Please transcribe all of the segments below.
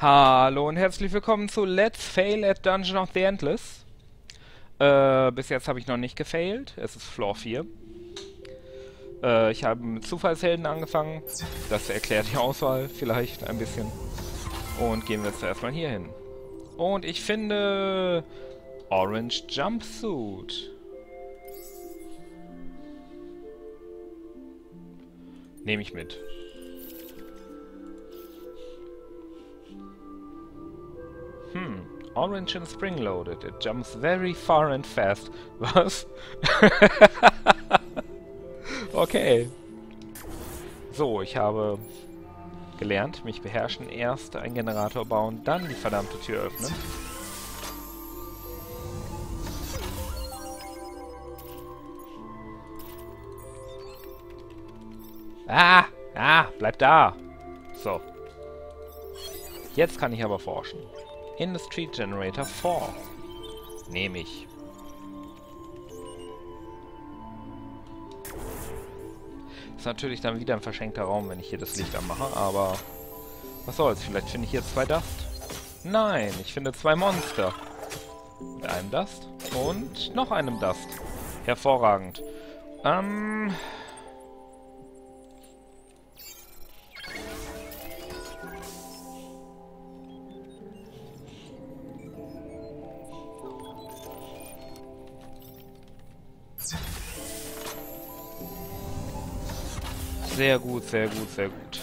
Hallo und herzlich willkommen zu Let's Fail at Dungeon of the Endless. Äh, bis jetzt habe ich noch nicht gefailt. Es ist Floor 4. Äh, ich habe mit Zufallshelden angefangen. Das erklärt die Auswahl vielleicht ein bisschen. Und gehen wir jetzt erstmal hier hin. Und ich finde... Orange Jumpsuit. Nehme ich mit. Hmm. Orange and spring-loaded. It jumps very far and fast. Was? okay. So, ich habe gelernt, mich beherrschen, erst einen Generator bauen, dann die verdammte Tür öffnen. Ah! Ah! Bleib da! So. Jetzt kann ich aber forschen. Industry Generator 4. Nehme ich. Ist natürlich dann wieder ein verschenkter Raum, wenn ich hier das Licht anmache, aber... Was soll's, vielleicht finde ich hier zwei Dust. Nein, ich finde zwei Monster. Mit einem Dust und noch einem Dust. Hervorragend. Ähm... Sehr gut, sehr gut, sehr gut.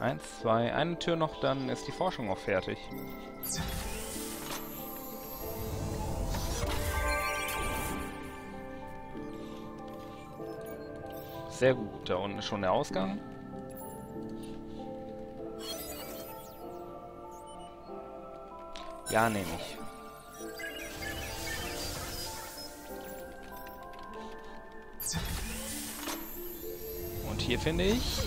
Eins, zwei, eine Tür noch, dann ist die Forschung auch fertig. Sehr gut, da unten ist schon der Ausgang. Ja, nehme ich. Hier finde ich...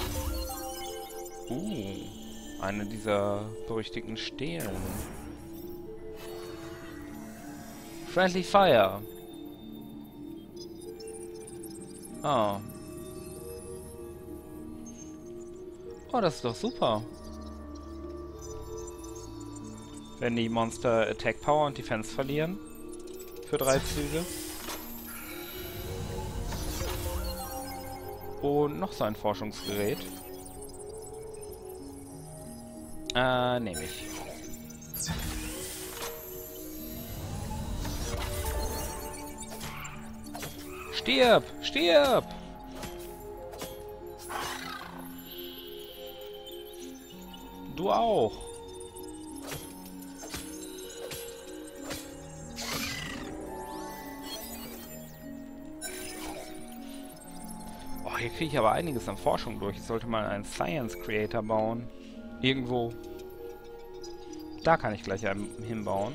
Uh, eine dieser berüchtigten Stelen. Friendly Fire. Oh. Oh, das ist doch super. Wenn die Monster Attack Power und Defense verlieren. Für drei Züge. Und noch so ein Forschungsgerät. Äh, nehme ich. Stirb! Stirb! Du auch. Hier kriege ich aber einiges an Forschung durch. Ich sollte mal einen Science Creator bauen. Irgendwo. Da kann ich gleich einen hinbauen.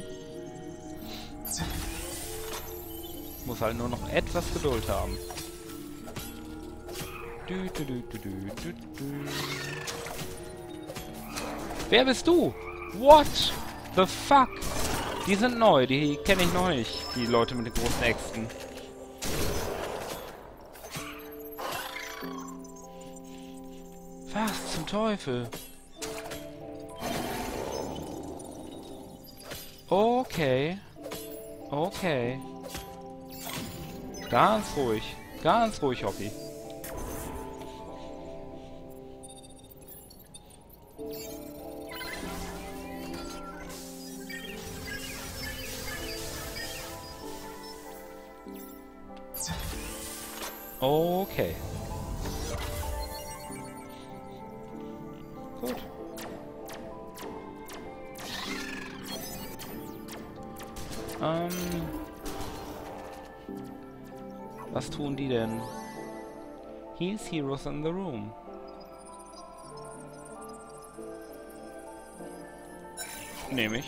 Muss halt nur noch etwas Geduld haben. Du, du, du, Wer bist du? What the fuck? Die sind neu, die kenne ich noch nicht. Die Leute mit den großen Äxten. Teufel? Okay. Okay. Ganz ruhig. Ganz ruhig, Hoppy. Ähm. Was tun die denn? He's heroes in the room. Nehme ich.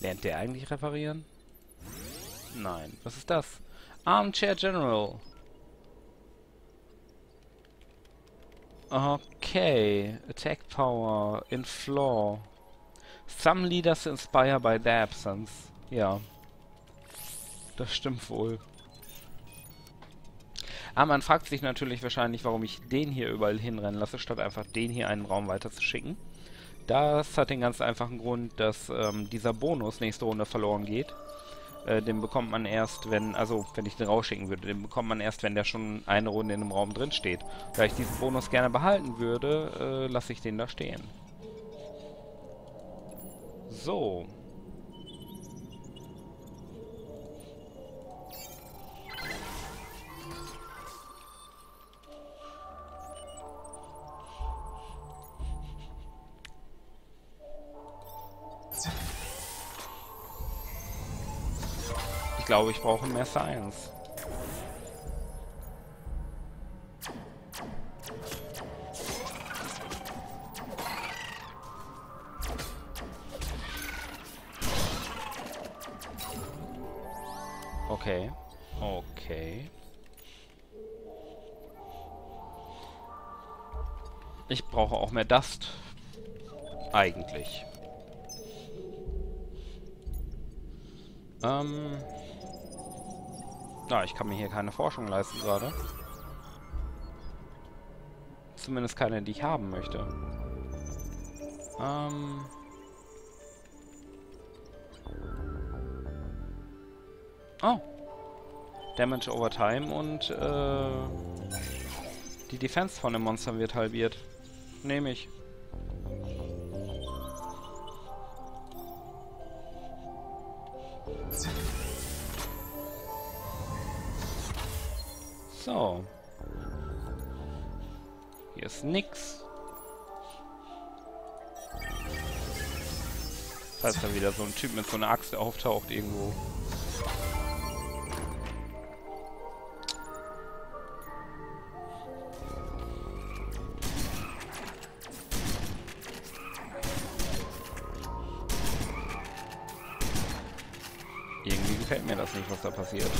Lernt der eigentlich reparieren? Nein. Was ist das? Armchair General. Okay. Attack Power in Floor. Some leaders inspire by their absence. Ja. Das stimmt wohl. Aber man fragt sich natürlich wahrscheinlich, warum ich den hier überall hinrennen lasse, statt einfach den hier einen Raum weiter zu schicken. Das hat den ganz einfachen Grund, dass ähm, dieser Bonus nächste Runde verloren geht. Äh, den bekommt man erst, wenn, also wenn ich den rausschicken würde, den bekommt man erst, wenn der schon eine Runde in einem Raum drin steht. Da ich diesen Bonus gerne behalten würde, äh, lasse ich den da stehen. So. Glaube, ich brauche mehr Science. Okay. Okay. Ich brauche auch mehr Dust. Eigentlich. Ähm... Na, ich kann mir hier keine Forschung leisten gerade. Zumindest keine, die ich haben möchte. Ähm... Oh. Damage over time und äh, die Defense von den Monstern wird halbiert. Nehme ich. So. Hier ist nix. Falls da wieder so ein Typ mit so einer Axt auftaucht irgendwo. Irgendwie gefällt mir das nicht, was da passiert.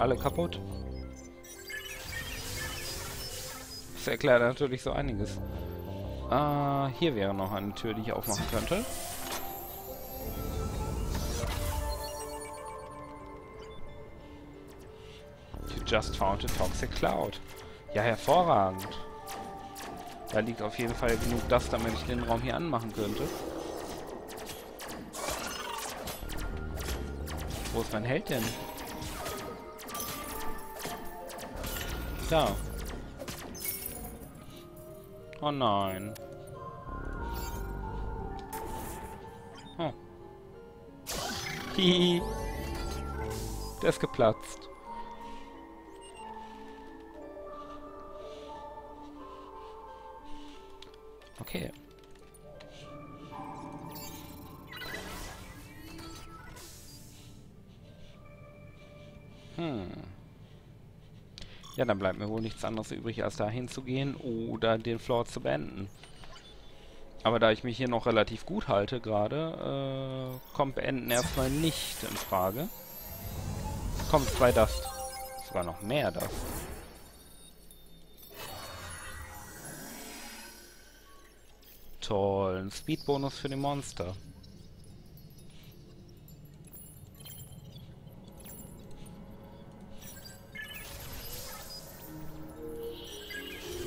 Alle kaputt. Das erklärt natürlich so einiges. Ah, hier wäre noch eine Tür, die ich aufmachen könnte. You just found a toxic cloud. Ja, hervorragend. Da liegt auf jeden Fall genug das, damit ich den Raum hier anmachen könnte. Wo ist mein Held denn? Da. Oh nein. Oh. Hihi. Der ist geplatzt. Okay. Ja, dann bleibt mir wohl nichts anderes übrig, als da hinzugehen oder den Floor zu beenden. Aber da ich mich hier noch relativ gut halte gerade, äh, kommt Beenden erstmal nicht in Frage. Kommt zwei Dust. Sogar noch mehr Dust. Toll, ein Speedbonus für die Monster.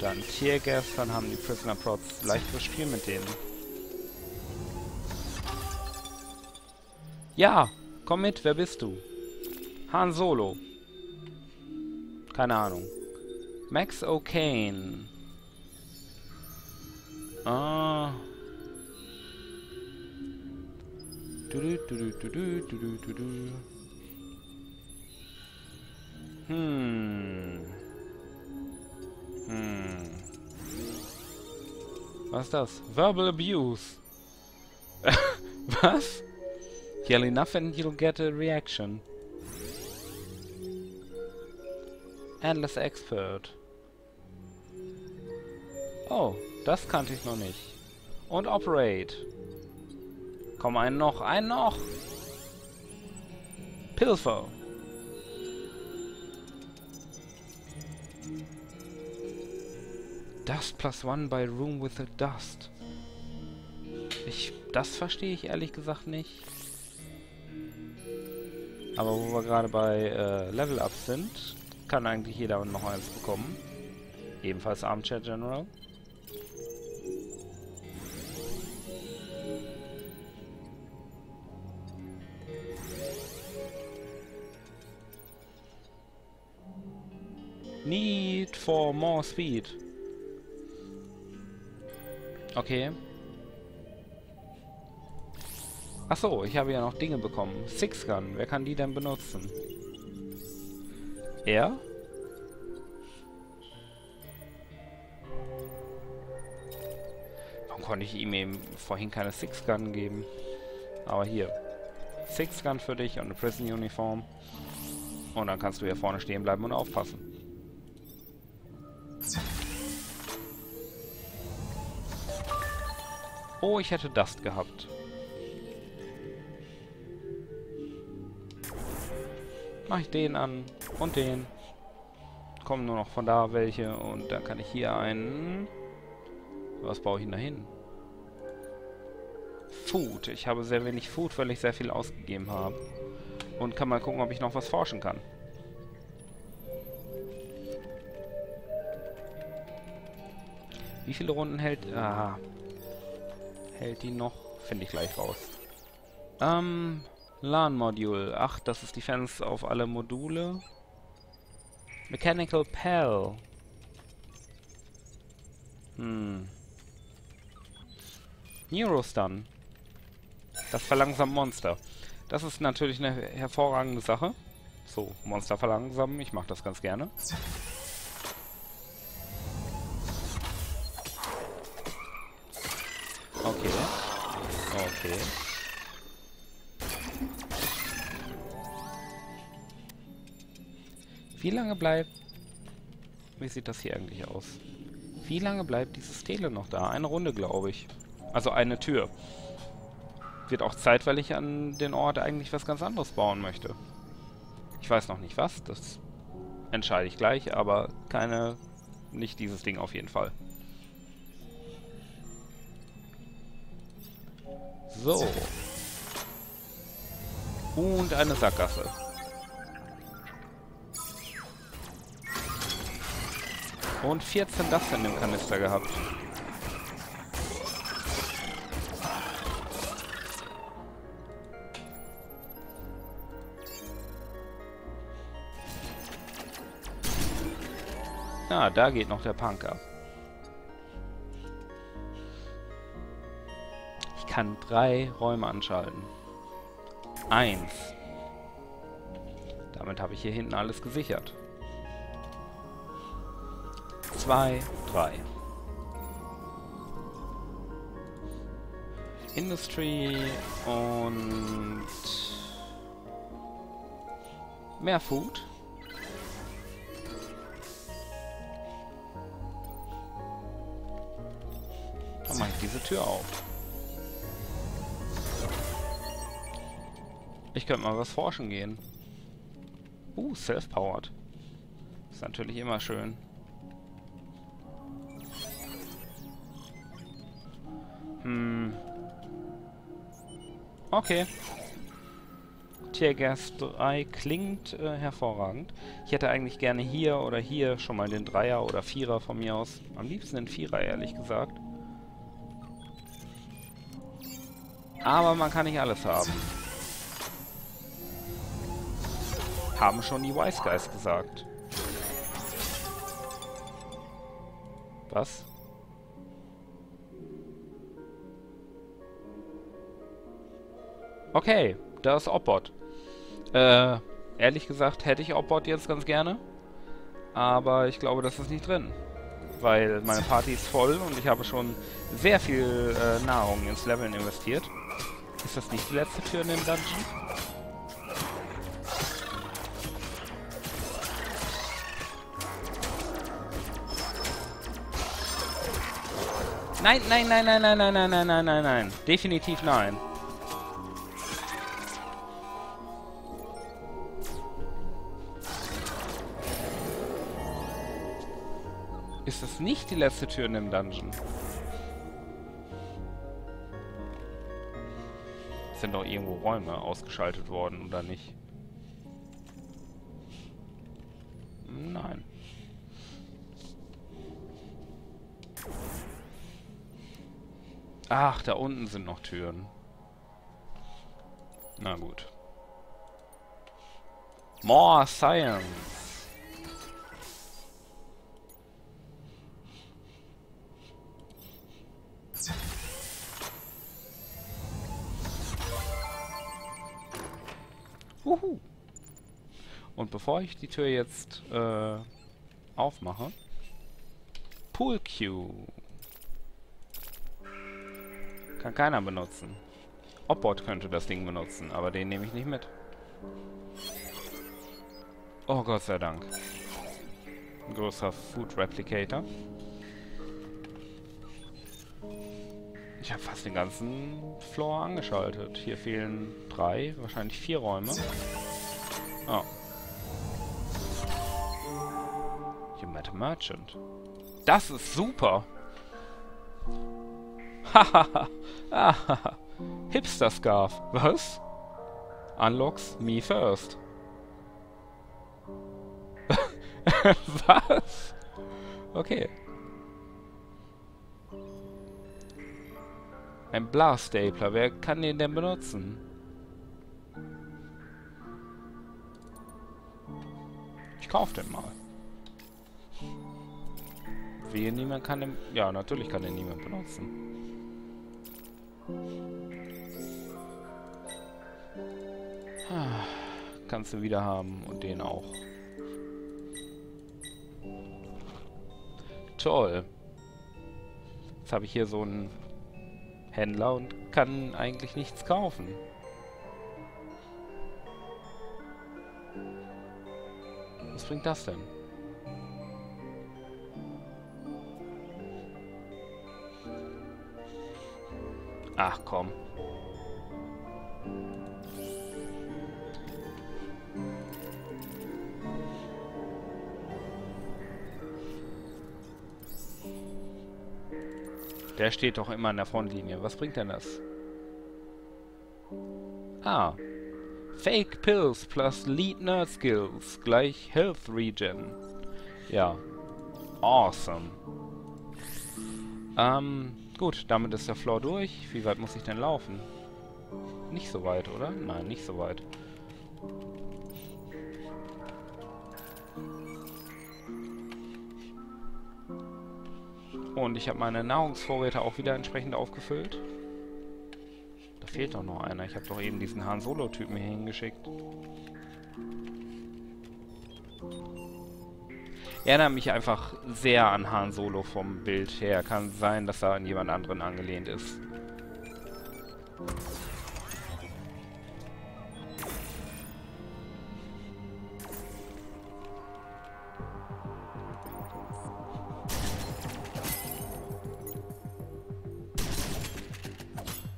Dann Tiergas, dann haben die Prisoner Prods leichteres Spiel mit denen. Ja, komm mit, wer bist du? Han Solo. Keine Ahnung. Max O'Kane. Ah. Du du du. Hm. Hm. Was ist das? Verbal Abuse. Was? Yell enough and you'll get a reaction. Endless Expert. Oh, das kannte ich noch nicht. Und Operate. Komm, einen noch, einen noch. Pilfer. Dust plus one by room with the dust. Ich, das verstehe ich ehrlich gesagt nicht. Aber wo wir gerade bei äh, Level-Ups sind, kann eigentlich jeder noch eins bekommen. Ebenfalls Armchair General. Need for more speed. Okay. Achso, ich habe ja noch Dinge bekommen. Six Gun, wer kann die denn benutzen? Er? Warum konnte ich ihm eben vorhin keine Six Gun geben? Aber hier. Six Gun für dich und eine Prison Uniform. Und dann kannst du hier vorne stehen bleiben und aufpassen. Oh, ich hätte Dust gehabt. Mach ich den an und den. Kommen nur noch von da welche und dann kann ich hier einen... Was baue ich denn da hin? Food. Ich habe sehr wenig Food, weil ich sehr viel ausgegeben habe. Und kann mal gucken, ob ich noch was forschen kann. Wie viele Runden hält... Ah, hält die noch? Finde ich gleich raus. Ähm, LAN-Module. Ach, das ist Defense auf alle Module. Mechanical Pal. Hm. Neurostun. Das verlangsamt Monster. Das ist natürlich eine hervorragende Sache. So, Monster verlangsamen. Ich mache das ganz gerne. Okay. Wie lange bleibt... Wie sieht das hier eigentlich aus? Wie lange bleibt dieses Tele noch da? Eine Runde, glaube ich. Also eine Tür. Wird auch Zeit, weil ich an den Ort eigentlich was ganz anderes bauen möchte. Ich weiß noch nicht was, das entscheide ich gleich, aber keine... Nicht dieses Ding auf jeden Fall. So. Und eine Sackgasse. Und 14 das in dem Kanister gehabt. Ah, da geht noch der Punk ab. Kann drei Räume anschalten. Eins. Damit habe ich hier hinten alles gesichert. Zwei, drei. Industry und mehr Food. Dann mache ich diese Tür auf. Ich könnte mal was forschen gehen. Uh, self-powered. Ist natürlich immer schön. Hm. Okay. Tiergas 3 klingt äh, hervorragend. Ich hätte eigentlich gerne hier oder hier schon mal den Dreier oder Vierer von mir aus. Am liebsten den Vierer, ehrlich gesagt. Aber man kann nicht alles haben. Haben schon die Wise Guys gesagt. Was? Okay, da ist Obbot. Äh, ehrlich gesagt hätte ich Obbot jetzt ganz gerne. Aber ich glaube, das ist nicht drin. Weil meine Party ist voll und ich habe schon sehr viel äh, Nahrung ins Leveln investiert. Ist das nicht die letzte Tür in dem Dungeon? Nein, nein, nein, nein, nein, nein, nein, nein, nein, nein, nein. Definitiv nein. Ist das nicht die letzte Tür in dem Dungeon? Sind doch irgendwo Räume ausgeschaltet worden, oder nicht? Ach, da unten sind noch Türen. Na gut. More Science. Uhu. Und bevor ich die Tür jetzt äh, aufmache, Pool Cue. Kann keiner benutzen. Obbot könnte das Ding benutzen, aber den nehme ich nicht mit. Oh Gott sei Dank. Ein großer Food Replicator. Ich habe fast den ganzen Floor angeschaltet. Hier fehlen drei, wahrscheinlich vier Räume. Oh. You met a merchant. Das ist super. Hahaha. Hipster Scarf. Was? Unlocks me first. Was? Okay. Ein Blast Stapler. Wer kann den denn benutzen? Ich kauf den mal. Wehe, niemand kann den... Ja, natürlich kann den niemand benutzen. Ah, kannst du wieder haben und den auch. Toll. Jetzt habe ich hier so einen Händler und kann eigentlich nichts kaufen. Was bringt das denn? Ach komm. Der steht doch immer in der Frontlinie. Was bringt denn das? Ah. Fake Pills plus Lead Nerd Skills gleich Health Regen. Ja. Awesome. Ähm, gut, damit ist der Floor durch. Wie weit muss ich denn laufen? Nicht so weit, oder? Nein, nicht so weit. Und ich habe meine Nahrungsvorräte auch wieder entsprechend aufgefüllt. Da fehlt doch noch einer. Ich habe doch eben diesen Han Solo-Typen hier hingeschickt. Erinnert mich einfach sehr an Han Solo vom Bild her. Kann sein, dass er an jemand anderen angelehnt ist.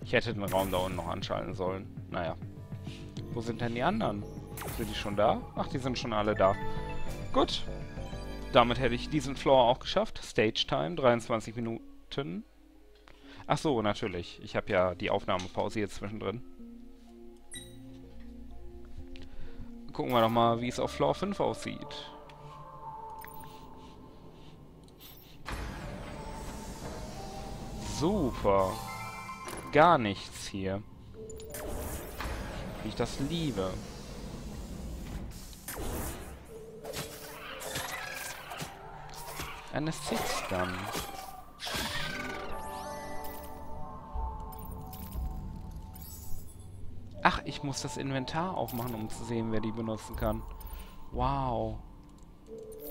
Ich hätte den Raum da unten noch anschalten sollen. Naja. Wo sind denn die anderen? Sind die schon da? Ach, die sind schon alle da. Gut. Damit hätte ich diesen Floor auch geschafft. Stage Time, 23 Minuten. Ach so, natürlich. Ich habe ja die Aufnahmepause jetzt zwischendrin. Gucken wir doch mal, wie es auf Floor 5 aussieht. Super gar nichts hier. Wie ich das liebe. Eine Six-Gun. Ach, ich muss das Inventar aufmachen, um zu sehen, wer die benutzen kann. Wow.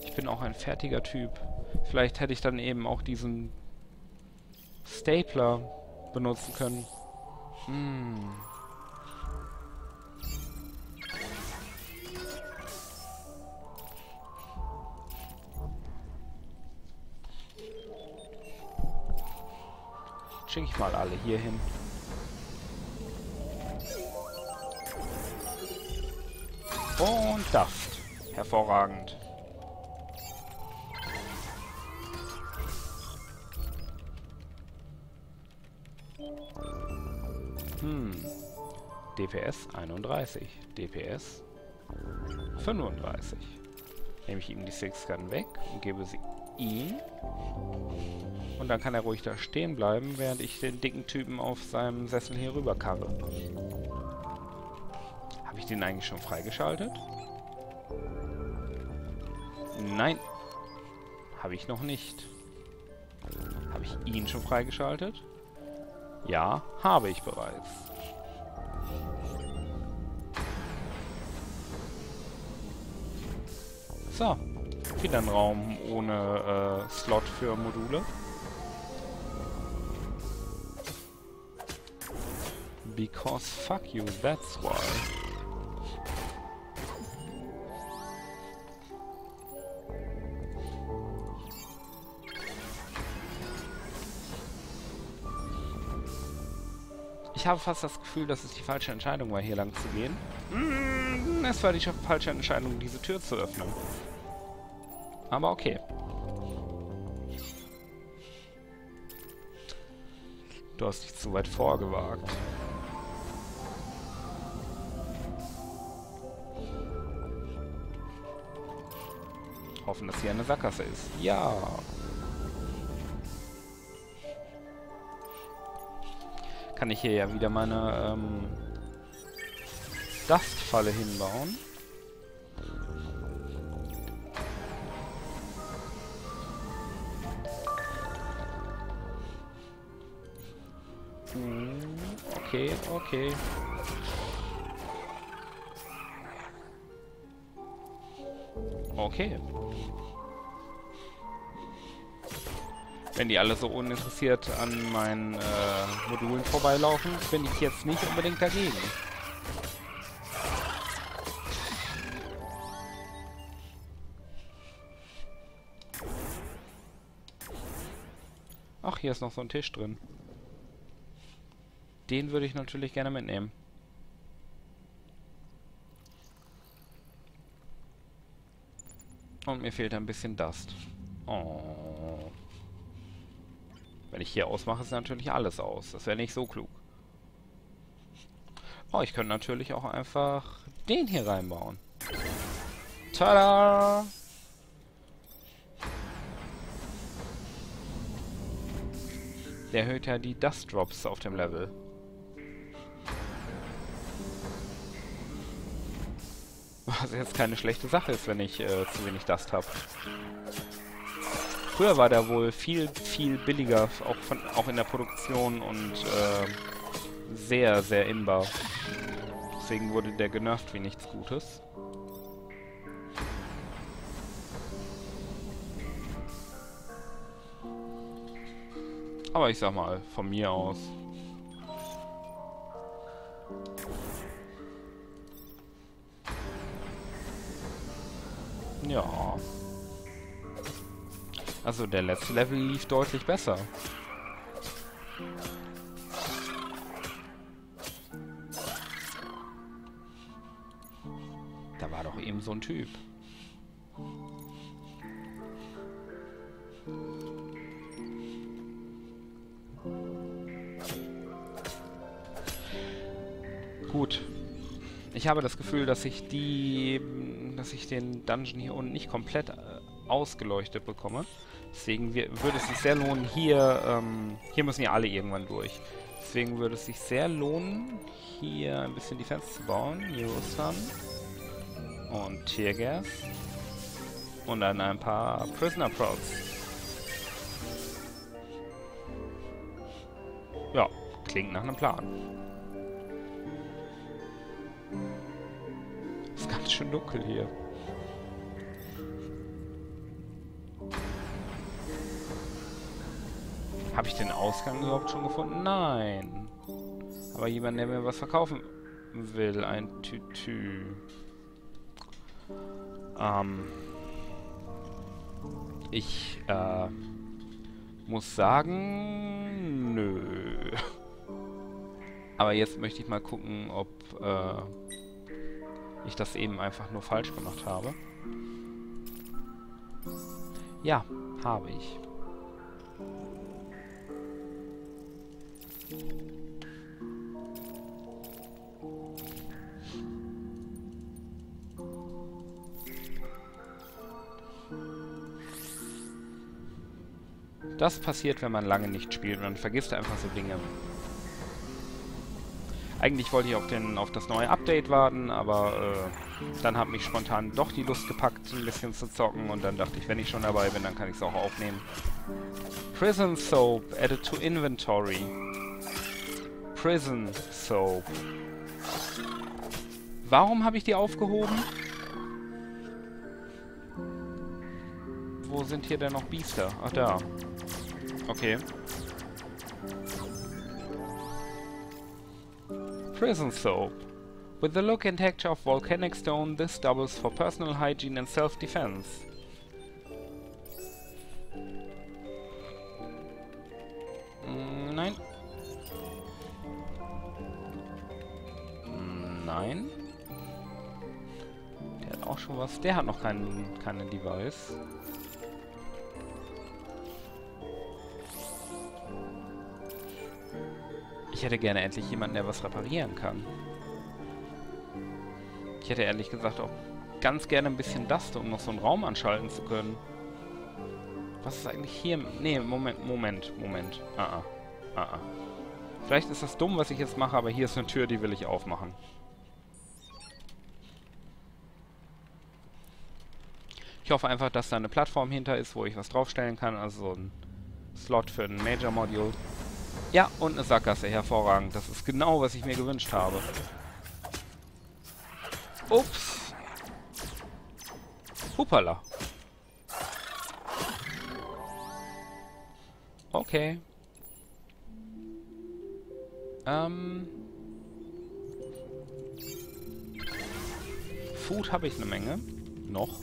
Ich bin auch ein fertiger Typ. Vielleicht hätte ich dann eben auch diesen Stapler benutzen können. Hm. schicke ich mal alle hier hin. Und Daft. Hervorragend. Hm. DPS 31. DPS 35. Nehme ich ihm die Six Gun weg und gebe sie ihm. Und dann kann er ruhig da stehen bleiben, während ich den dicken Typen auf seinem Sessel hier rüber karre. Habe ich den eigentlich schon freigeschaltet? Nein. Habe ich noch nicht. Habe ich ihn schon freigeschaltet? Ja, habe ich bereits. So. Wieder ein Raum ohne äh, Slot für Module. Because fuck you, that's why. Ich habe fast das Gefühl, dass es die falsche Entscheidung war, hier lang zu gehen. Mm, es war die falsche Entscheidung, diese Tür zu öffnen. Aber okay. Du hast dich zu weit vorgewagt. Hoffen, dass hier eine Sackgasse ist. Ja. Kann ich hier ja wieder meine ähm, Dustfalle hinbauen. Okay, okay. Okay. Wenn die alle so uninteressiert an meinen äh, Modulen vorbeilaufen, bin ich jetzt nicht unbedingt dagegen. Ach, hier ist noch so ein Tisch drin. Den würde ich natürlich gerne mitnehmen. Und mir fehlt ein bisschen Dust. Oh. Wenn ich hier ausmache, ist natürlich alles aus. Das wäre nicht so klug. Oh, ich könnte natürlich auch einfach den hier reinbauen. Tada! Der erhöht ja die Dust Drops auf dem Level. Was jetzt keine schlechte Sache ist, wenn ich äh, zu wenig Dust habe. Früher war der wohl viel, viel billiger, auch, von, auch in der Produktion und äh, sehr, sehr imbar. Deswegen wurde der genervt wie nichts Gutes. Aber ich sag mal, von mir aus Ja. Also der letzte Level lief deutlich besser. Da war doch eben so ein Typ. Gut. Ich habe das Gefühl, dass ich die dass ich den Dungeon hier unten nicht komplett äh, ausgeleuchtet bekomme. Deswegen würde es sich sehr lohnen, hier, ähm, hier müssen ja alle irgendwann durch. Deswegen würde es sich sehr lohnen, hier ein bisschen Defense zu bauen. Eurosun und Teargas und dann ein paar Prisoner Prods. Ja, klingt nach einem Plan. Ganz schön dunkel hier. Habe ich den Ausgang überhaupt schon gefunden? Nein. Aber jemand, der mir was verkaufen will. Ein Tütü. Ähm. Ich, äh, muss sagen, nö. Aber jetzt möchte ich mal gucken, ob, äh, ich das eben einfach nur falsch gemacht habe. Ja, habe ich. Das passiert, wenn man lange nicht spielt und dann vergisst einfach so Dinge. Eigentlich wollte ich auf, den, auf das neue Update warten, aber äh, dann hat mich spontan doch die Lust gepackt, ein bisschen zu zocken. Und dann dachte ich, wenn ich schon dabei bin, dann kann ich es auch aufnehmen. Prison Soap added to inventory. Prison Soap. Warum habe ich die aufgehoben? Wo sind hier denn noch Biester? Ach, da. Okay. Prison Soap. With the look and texture of volcanic stone, this doubles for personal hygiene and self-defense. Mm, nein. Mm, nein. Der hat auch schon was. Der hat noch keinen keine Device. Hätte gerne endlich jemanden, der was reparieren kann. Ich hätte ehrlich gesagt auch ganz gerne ein bisschen Dust, um noch so einen Raum anschalten zu können. Was ist eigentlich hier? Nee, Moment, Moment, Moment. Ah, ah. Ah, ah. Vielleicht ist das dumm, was ich jetzt mache, aber hier ist eine Tür, die will ich aufmachen. Ich hoffe einfach, dass da eine Plattform hinter ist, wo ich was draufstellen kann. Also so ein Slot für ein Major Module. Ja, und eine Sackgasse. Hervorragend. Das ist genau, was ich mir gewünscht habe. Ups. Hupala. Okay. Ähm. Food habe ich eine Menge. Noch.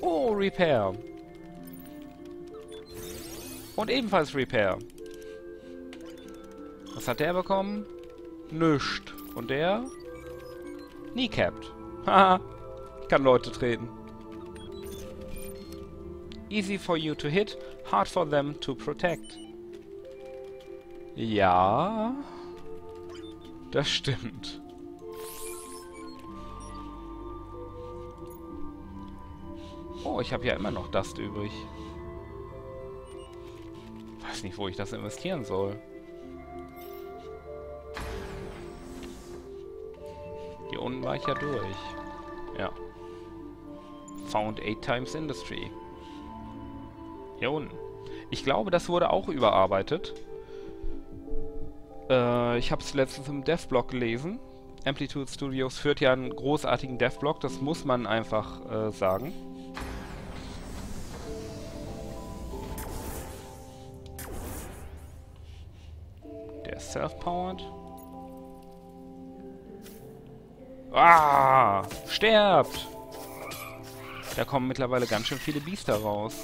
Oh, Repair. Und ebenfalls Repair. Was hat der bekommen? Nüscht. Und der? Kneecapped. Haha. ich kann Leute treten. Easy for you to hit, hard for them to protect. Ja. Das stimmt. Oh, ich habe ja immer noch Dust übrig nicht, wo ich das investieren soll. Hier unten war ich ja durch. Ja. Found 8 times Industry. Hier unten. Ich glaube, das wurde auch überarbeitet. Äh, ich habe es letztens im Devblog gelesen. Amplitude Studios führt ja einen großartigen Devblog, das muss man einfach äh, sagen. Self-powered. Ah! Sterbt! Da kommen mittlerweile ganz schön viele Biester raus.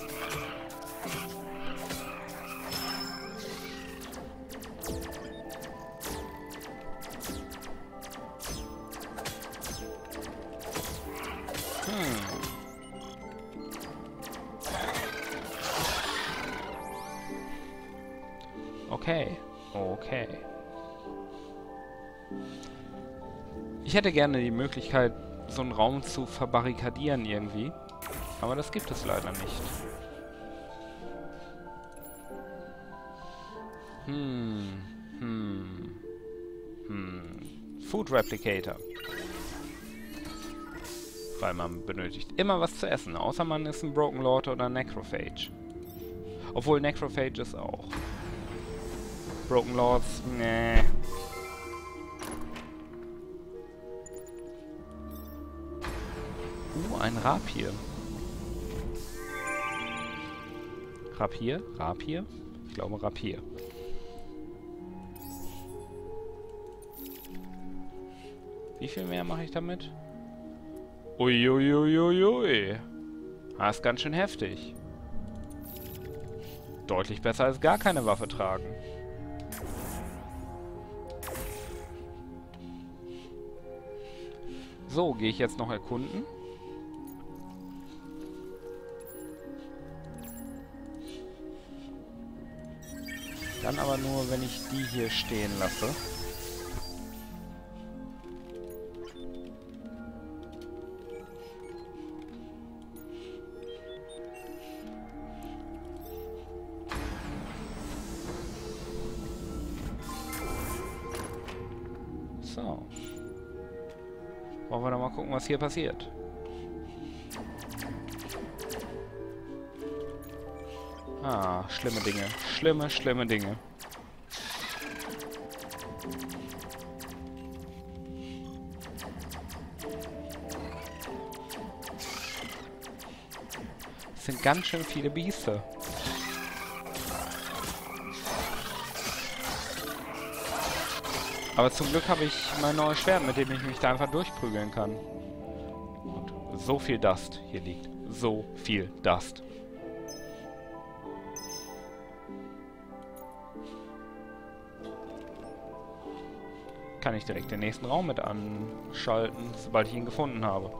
Hätte gerne die Möglichkeit, so einen Raum zu verbarrikadieren irgendwie. Aber das gibt es leider nicht. Hm. Hm. Hm. Food Replicator. Weil man benötigt immer was zu essen, außer man ist ein Broken Lord oder Necrophage. Obwohl Necrophage ist auch. Broken Lords, nee. Uh, ein Rapier. Rapier? Rapier? Ich glaube Rapier. Wie viel mehr mache ich damit? Uiuiuiui. Das ist ganz schön heftig. Deutlich besser als gar keine Waffe tragen. So, gehe ich jetzt noch erkunden? kann aber nur, wenn ich die hier stehen lasse. So. Wollen wir da mal gucken, was hier passiert. Ah, schlimme Dinge. Schlimme, schlimme Dinge. Es sind ganz schön viele Biester. Aber zum Glück habe ich mein neues Schwert, mit dem ich mich da einfach durchprügeln kann. Und so viel Dust hier liegt. So viel Dust. Kann ich direkt den nächsten Raum mit anschalten, sobald ich ihn gefunden habe.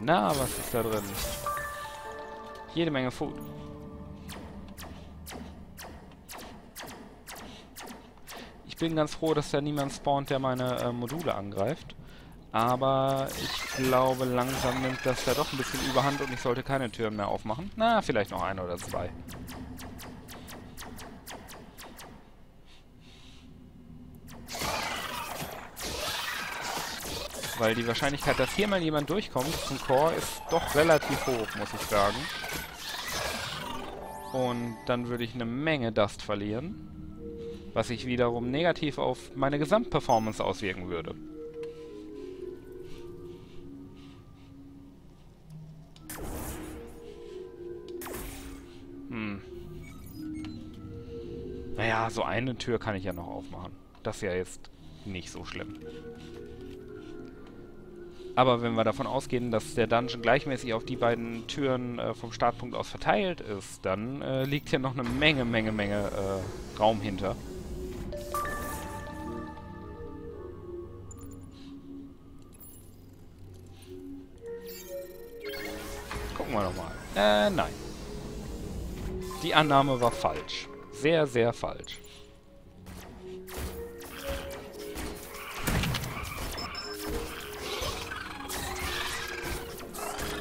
Na, was ist da drin? Jede Menge Food. Bin ganz froh, dass da niemand spawnt, der meine äh, Module angreift. Aber ich glaube, langsam nimmt das da doch ein bisschen überhand und ich sollte keine Türen mehr aufmachen. Na, vielleicht noch eine oder zwei. Weil die Wahrscheinlichkeit, dass hier mal jemand durchkommt zum Core, ist doch relativ hoch, muss ich sagen. Und dann würde ich eine Menge Dust verlieren. Was sich wiederum negativ auf meine Gesamtperformance auswirken würde. Hm. Naja, so eine Tür kann ich ja noch aufmachen. Das ist ja jetzt nicht so schlimm. Aber wenn wir davon ausgehen, dass der Dungeon gleichmäßig auf die beiden Türen äh, vom Startpunkt aus verteilt ist, dann äh, liegt hier noch eine Menge, Menge, Menge äh, Raum hinter. Wir nochmal. Äh, nein. Die Annahme war falsch. Sehr, sehr falsch.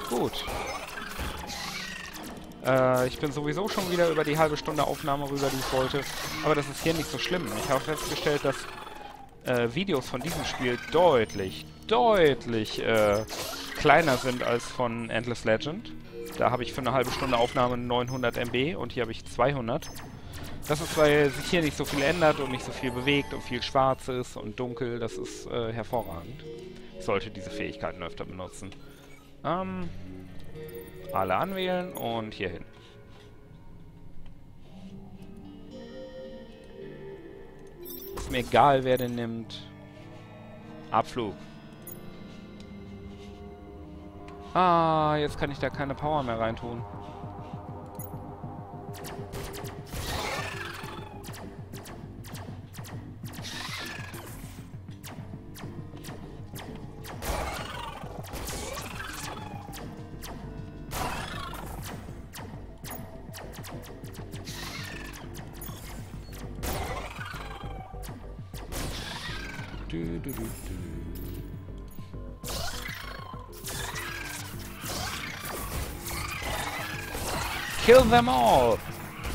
Gut. Äh, ich bin sowieso schon wieder über die halbe Stunde Aufnahme rüber, die ich wollte. Aber das ist hier nicht so schlimm. Ich habe festgestellt, dass äh, Videos von diesem Spiel deutlich, deutlich äh, kleiner sind als von Endless Legend. Da habe ich für eine halbe Stunde Aufnahme 900 MB und hier habe ich 200. Das ist, weil sich hier nicht so viel ändert und nicht so viel bewegt und viel schwarz ist und dunkel. Das ist äh, hervorragend. Ich sollte diese Fähigkeiten öfter benutzen. Ähm, alle anwählen und hier hin. Ist mir egal, wer den nimmt. Abflug. Ah, jetzt kann ich da keine Power mehr reintun. Them all!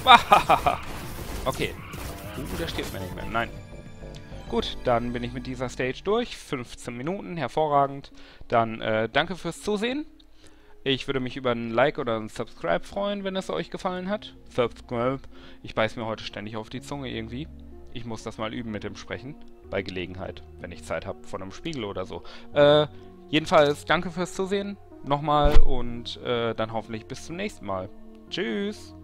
okay. Uh, da stirbt mir nicht mehr. Nein. Gut, dann bin ich mit dieser Stage durch. 15 Minuten, hervorragend. Dann äh, danke fürs Zusehen. Ich würde mich über ein Like oder ein Subscribe freuen, wenn es euch gefallen hat. Subscribe. Ich beiß mir heute ständig auf die Zunge irgendwie. Ich muss das mal üben mit dem Sprechen. Bei Gelegenheit, wenn ich Zeit habe, von einem Spiegel oder so. Äh, jedenfalls danke fürs Zusehen. Nochmal und äh, dann hoffentlich bis zum nächsten Mal. Tschüss!